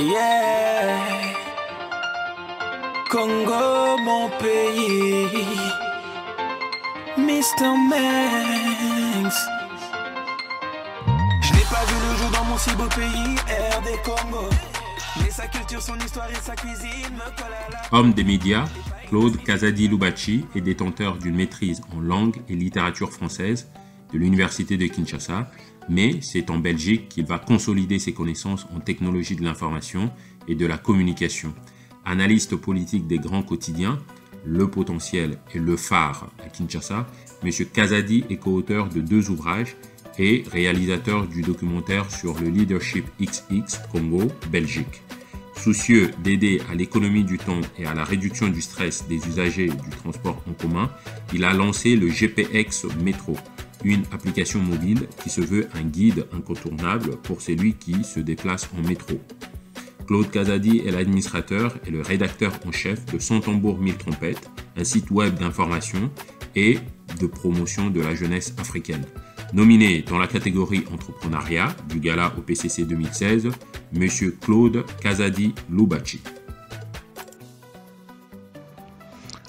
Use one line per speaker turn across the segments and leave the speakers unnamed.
Yeah. Congo, mon pays. Mr. Manx. Je n'ai pas vu le jour dans mon si beau pays, RD Congo. Mais sa culture, son histoire et sa cuisine me collent à la
Homme des médias, Claude Kazadi Lubachi est détenteur d'une maîtrise en langue et littérature française de l'Université de Kinshasa, mais c'est en Belgique qu'il va consolider ses connaissances en technologie de l'information et de la communication. Analyste politique des grands quotidiens, Le Potentiel et Le Phare à Kinshasa, M. Kazadi est co-auteur de deux ouvrages et réalisateur du documentaire sur le leadership XX Congo, Belgique. Soucieux d'aider à l'économie du temps et à la réduction du stress des usagers du transport en commun, il a lancé le GPX Métro, une application mobile qui se veut un guide incontournable pour celui qui se déplace en métro. Claude Kazadi est l'administrateur et le rédacteur en chef de Son Tambour Mille Trompettes, un site web d'information et de promotion de la jeunesse africaine. Nominé dans la catégorie entrepreneuriat du gala au PCC 2016, Monsieur Claude Kazadi Lubachi.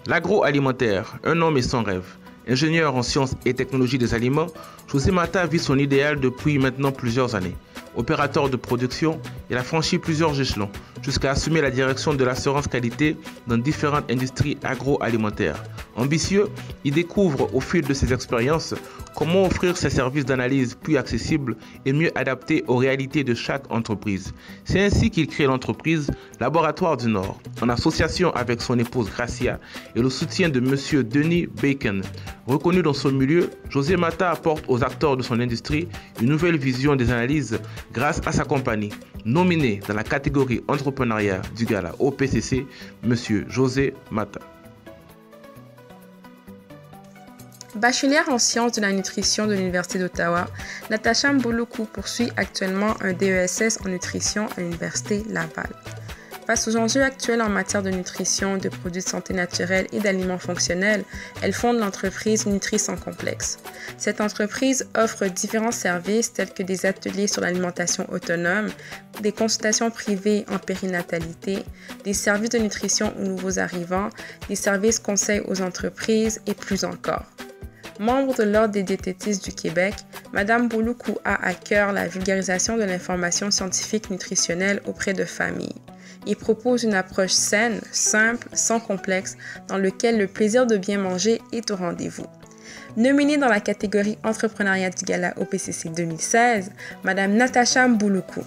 L'agroalimentaire, un homme et son rêve. Ingénieur en sciences et technologies des aliments, José Mata vit son idéal depuis maintenant plusieurs années. Opérateur de production, il a franchi plusieurs échelons jusqu'à assumer la direction de l'assurance qualité dans différentes industries agroalimentaires. Ambitieux, il découvre au fil de ses expériences comment offrir ses services d'analyse plus accessibles et mieux adaptés aux réalités de chaque entreprise. C'est ainsi qu'il crée l'entreprise Laboratoire du Nord, en association avec son épouse Gracia et le soutien de M. Denis Bacon. Reconnu dans son milieu, José Mata apporte aux acteurs de son industrie une nouvelle vision des analyses grâce à sa compagnie. Nominé dans la catégorie entrepreneuriat du gala OPCC, M. José Mata.
Bachelière en sciences de la nutrition de l'Université d'Ottawa, Natacha Mboloku poursuit actuellement un DESS en nutrition à l'Université Laval. Face aux enjeux actuels en matière de nutrition, de produits de santé naturelle et d'aliments fonctionnels, elle fonde l'entreprise Nutrice en complexe. Cette entreprise offre différents services tels que des ateliers sur l'alimentation autonome, des consultations privées en périnatalité, des services de nutrition aux nouveaux arrivants, des services conseils aux entreprises et plus encore. Membre de l'Ordre des diététistes du Québec, Madame Bouloukou a à cœur la vulgarisation de l'information scientifique nutritionnelle auprès de familles. Il propose une approche saine, simple, sans complexe, dans lequel le plaisir de bien manger est au rendez-vous. Nominée dans la catégorie entrepreneuriat du gala OPCC 2016, Madame Natacha Mbouloukou